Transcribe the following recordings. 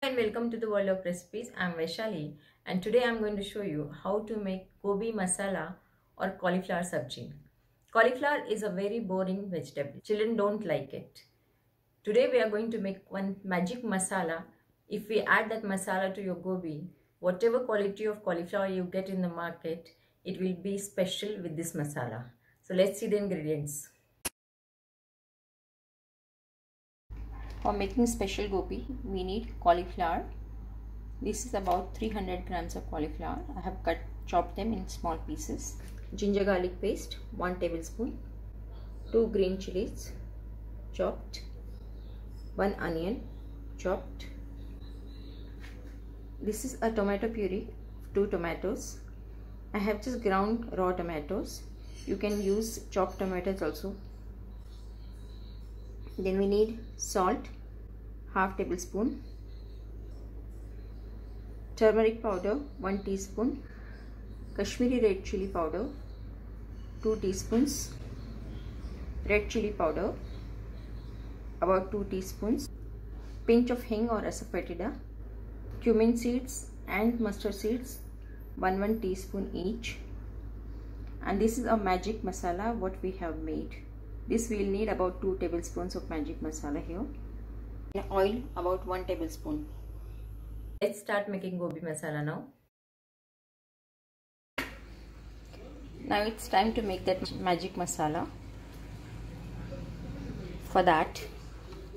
and welcome to the world of recipes. I'm Vaishali and today I'm going to show you how to make gobi masala or cauliflower sabji. Cauliflower is a very boring vegetable. Children don't like it. Today we are going to make one magic masala. If we add that masala to your gobi, whatever quality of cauliflower you get in the market, it will be special with this masala. So let's see the ingredients. For making special gobi, we need cauliflower. This is about 300 grams of cauliflower. I have cut chopped them in small pieces. Ginger garlic paste, 1 tablespoon. 2 green chilies, chopped. 1 onion, chopped. This is a tomato puree, 2 tomatoes. I have just ground raw tomatoes. You can use chopped tomatoes also then we need salt half tablespoon. Turmeric powder 1 teaspoon. Kashmiri red chili powder 2 teaspoons. Red chili powder about 2 teaspoons. Pinch of hing or asafoetida cumin seeds and mustard seeds 1 1 teaspoon each. And this is a magic masala what we have made this we'll need about 2 tablespoons of magic masala here. Oil about 1 tablespoon. Let's start making gobi masala now. Now it's time to make that magic masala. For that,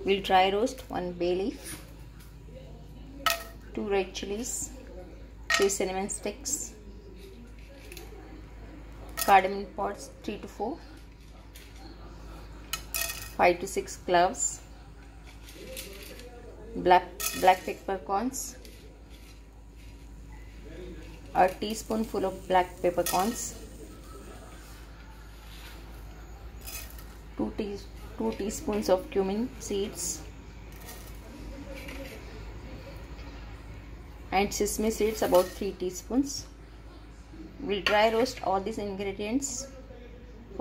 we'll dry roast 1 bay leaf, 2 red chilies, 3 cinnamon sticks, cardamom pods 3 to 4, 5 to 6 cloves black black peppercorns a teaspoonful of black peppercorns 2 tea 2 teaspoons of cumin seeds. And sesame seeds about 3 teaspoons. We'll dry roast all these ingredients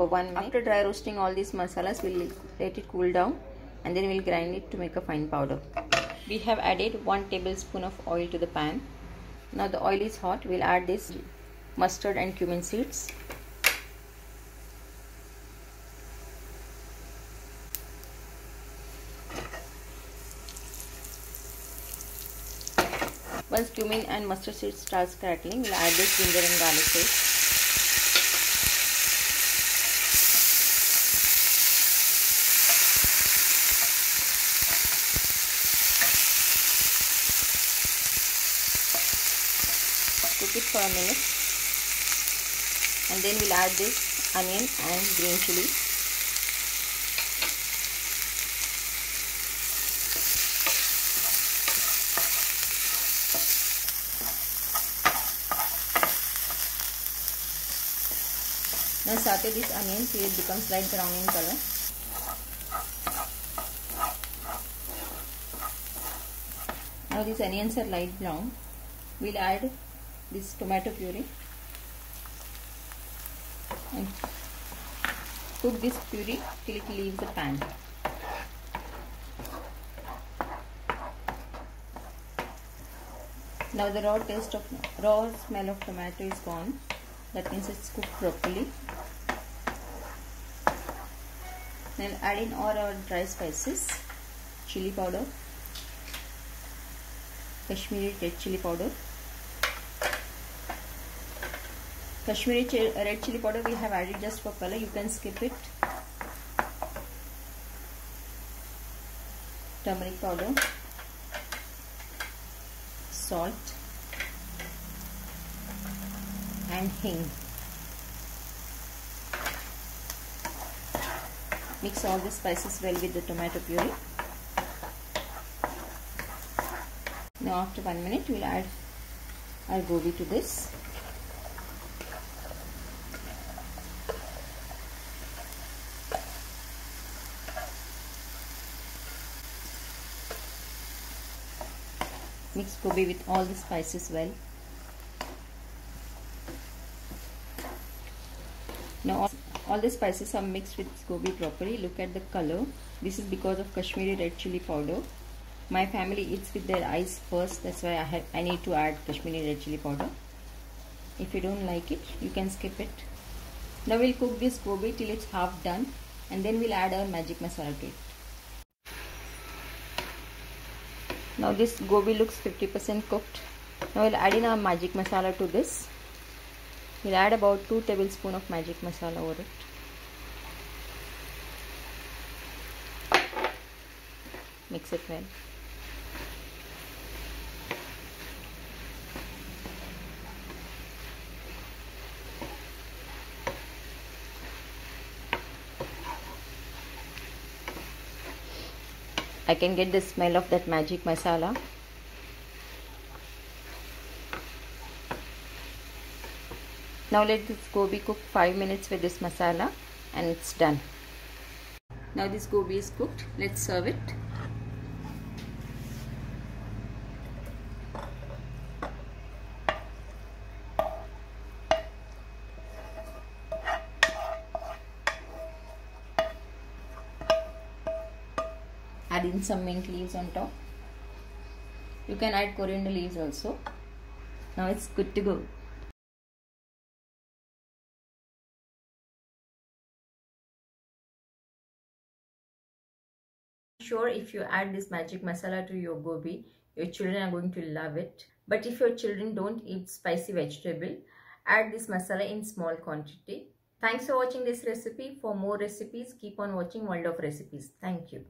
for 1 minute. After dry roasting all these masalas, we'll let it cool down and then we'll grind it to make a fine powder. We have added 1 tablespoon of oil to the pan. Now the oil is hot, we'll add this mustard and cumin seeds. Once cumin and mustard seeds starts crackling, we'll add this ginger and garlic paste. For a minute. And then we'll add this onion and green chili. Now saute this onion till it becomes light brown in color. Now these onions are light brown. We'll add this tomato puree and cook this puree till it leaves the pan. Now the raw taste of raw smell of tomato is gone. That means it's cooked properly. Then add in all our dry spices, chili powder, Kashmiri red chili powder, Kashmiri red chili powder we have added just for color. You can skip it. Turmeric powder. Salt. And hing. Mix all the spices well with the tomato puree. Now after one minute we'll add our gobi to this. Mix gobi with all the spices well. Now all, all the spices are mixed with gobi properly. Look at the color. This is because of Kashmiri red chili powder. My family eats with their eyes first. That's why I have I need to add Kashmiri red chili powder. If you don't like it you can skip it. Now we'll cook this gobi till it's half done and then we'll add our magic masala to it now this gobi looks 50% cooked. Now we'll add in our magic masala to this. We'll add about 2 tablespoons of magic masala over it. Mix it well I can get the smell of that magic masala. Now let this gobi cook 5 minutes with this masala and it's done. Now this gobi is cooked. Let's serve it add in some mint leaves on top. You can add coriander leaves also. Now it's good to go. Sure if you add this magic masala to your gobi your children are going to love it. But if your children don't eat spicy vegetable add this masala in small quantity. Thanks for watching this recipe. For more recipes keep on watching world of recipes. Thank you